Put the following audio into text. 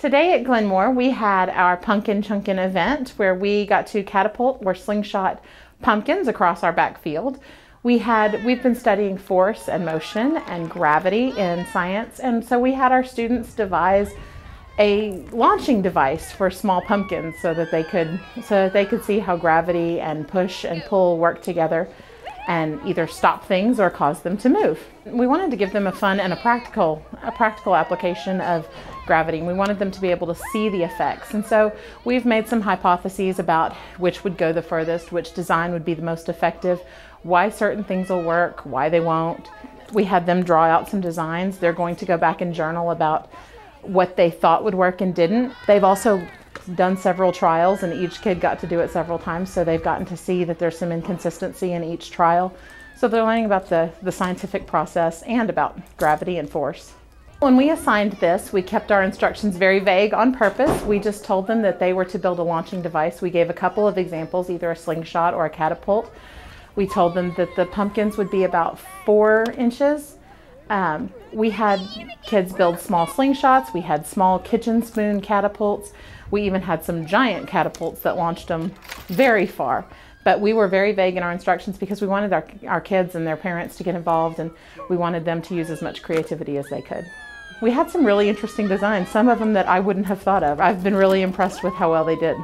Today at Glenmore, we had our Pumpkin Chunkin event where we got to catapult or slingshot pumpkins across our backfield. We had we've been studying force and motion and gravity in science, and so we had our students devise a launching device for small pumpkins so that they could so that they could see how gravity and push and pull work together and either stop things or cause them to move. We wanted to give them a fun and a practical a practical application of gravity. We wanted them to be able to see the effects. And so we've made some hypotheses about which would go the furthest, which design would be the most effective, why certain things will work, why they won't. We had them draw out some designs. They're going to go back and journal about what they thought would work and didn't. They've also done several trials and each kid got to do it several times so they've gotten to see that there's some inconsistency in each trial. So they're learning about the, the scientific process and about gravity and force. When we assigned this, we kept our instructions very vague on purpose. We just told them that they were to build a launching device. We gave a couple of examples, either a slingshot or a catapult. We told them that the pumpkins would be about four inches um, we had kids build small slingshots. We had small kitchen spoon catapults. We even had some giant catapults that launched them very far. But we were very vague in our instructions because we wanted our, our kids and their parents to get involved and we wanted them to use as much creativity as they could. We had some really interesting designs, some of them that I wouldn't have thought of. I've been really impressed with how well they did.